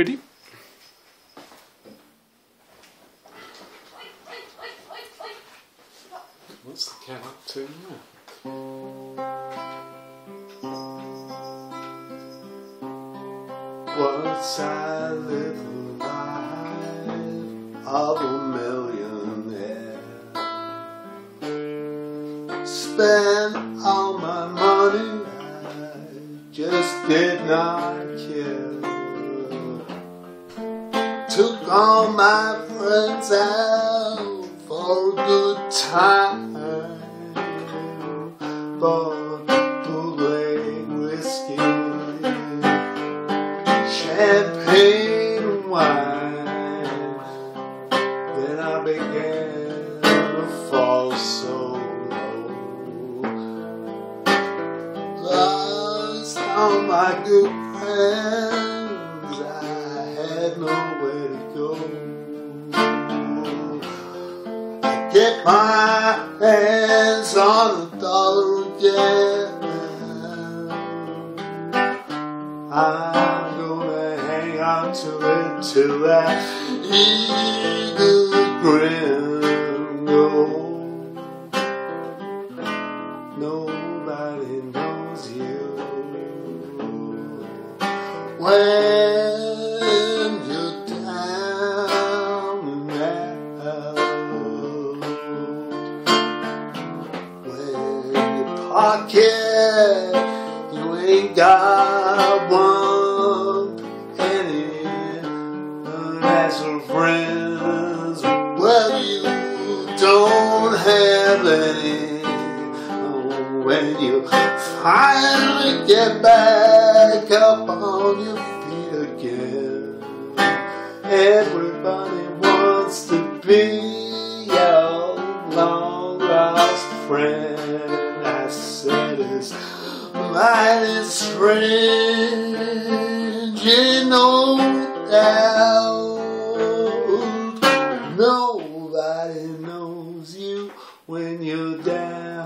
Ready? What's the cat up to now? Once I lived a life of a millionaire. Spend all my money, I just did not care. Took all my friends out for a good time. Bought bootleg whiskey champagne wine. Then I began to fall so low. Lost all my good friends. I had go. I get my hands on a dollar again. I'm gonna hang on to it till that eagle grin. No, nobody knows you when pocket you ain't got one as for friends, well, you don't have any. When you finally get back up on your feet again, everybody wants to be mighty strange, ain't no doubt. Nobody knows you when you're down